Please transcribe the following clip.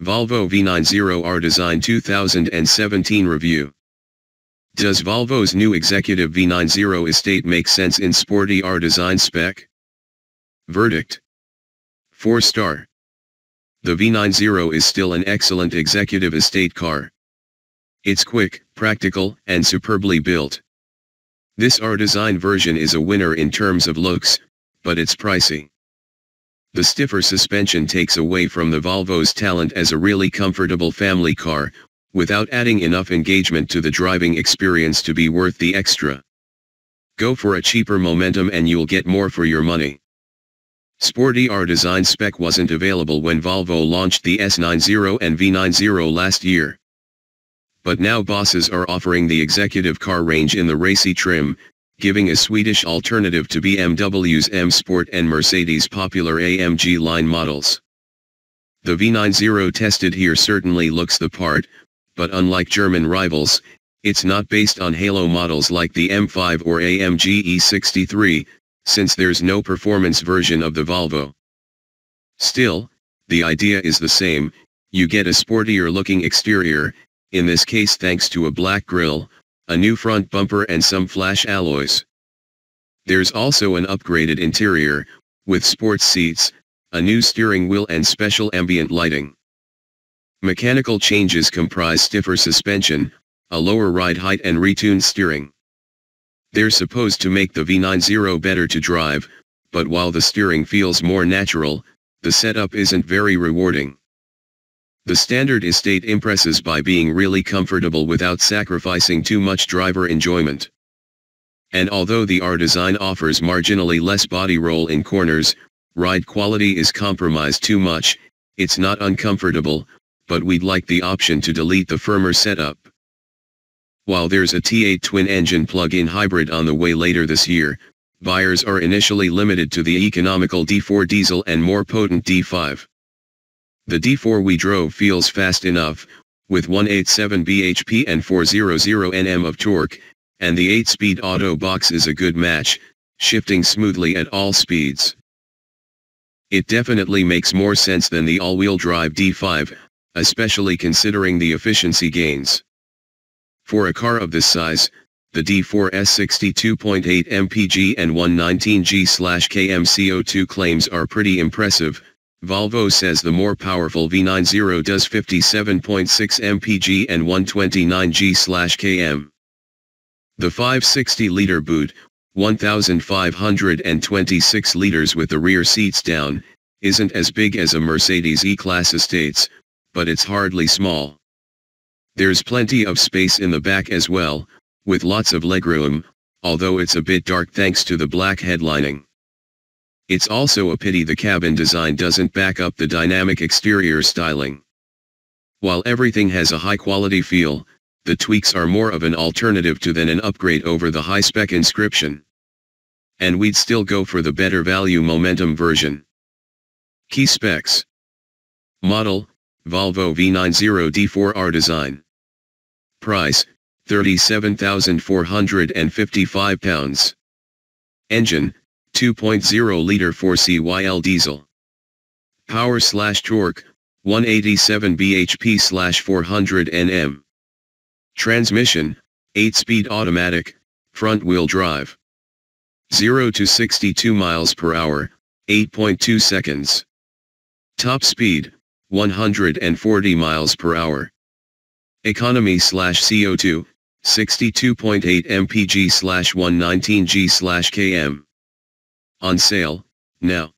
Volvo V90 R Design 2017 Review Does Volvo's new executive V90 estate make sense in sporty R design spec? Verdict 4 star The V90 is still an excellent executive estate car. It's quick, practical, and superbly built. This R design version is a winner in terms of looks, but it's pricey. The stiffer suspension takes away from the Volvo's talent as a really comfortable family car, without adding enough engagement to the driving experience to be worth the extra. Go for a cheaper momentum and you'll get more for your money. Sporty R design spec wasn't available when Volvo launched the S90 and V90 last year. But now bosses are offering the executive car range in the racy trim, giving a Swedish alternative to BMW's M Sport and Mercedes' popular AMG line models. The V90 tested here certainly looks the part, but unlike German rivals, it's not based on halo models like the M5 or AMG E63, since there's no performance version of the Volvo. Still, the idea is the same, you get a sportier looking exterior, in this case thanks to a black grille, a new front bumper and some flash alloys. There's also an upgraded interior, with sports seats, a new steering wheel and special ambient lighting. Mechanical changes comprise stiffer suspension, a lower ride height and retuned steering. They're supposed to make the V90 better to drive, but while the steering feels more natural, the setup isn't very rewarding. The standard estate impresses by being really comfortable without sacrificing too much driver enjoyment. And although the R design offers marginally less body roll in corners, ride quality is compromised too much, it's not uncomfortable, but we'd like the option to delete the firmer setup. While there's a T8 twin-engine plug-in hybrid on the way later this year, buyers are initially limited to the economical D4 diesel and more potent D5. The D4 we drove feels fast enough, with 187 bhp and 400 Nm of torque, and the 8-speed auto box is a good match, shifting smoothly at all speeds. It definitely makes more sense than the all-wheel drive D5, especially considering the efficiency gains. For a car of this size, the D4's 62.8 mpg and 119g/km CO2 claims are pretty impressive, Volvo says the more powerful V90 does 57.6 mpg and 129 g/km. The 560-liter boot, 1,526 liters with the rear seats down, isn't as big as a Mercedes E-Class estates, but it's hardly small. There's plenty of space in the back as well, with lots of legroom, although it's a bit dark thanks to the black headlining. It's also a pity the cabin design doesn't back up the dynamic exterior styling. While everything has a high-quality feel, the tweaks are more of an alternative to than an upgrade over the high-spec inscription. And we'd still go for the better value Momentum version. Key specs. Model, Volvo V90 D4R design. Price, £37,455. Engine, 2.0 liter 4CYL diesel. Power slash torque, 187 bhp slash 400 Nm. Transmission, 8-speed automatic, front-wheel drive. 0 to 62 miles per hour, 8.2 seconds. Top speed, 140 miles per hour. Economy slash CO2, 62.8 mpg slash 119 g slash km. On sale, now.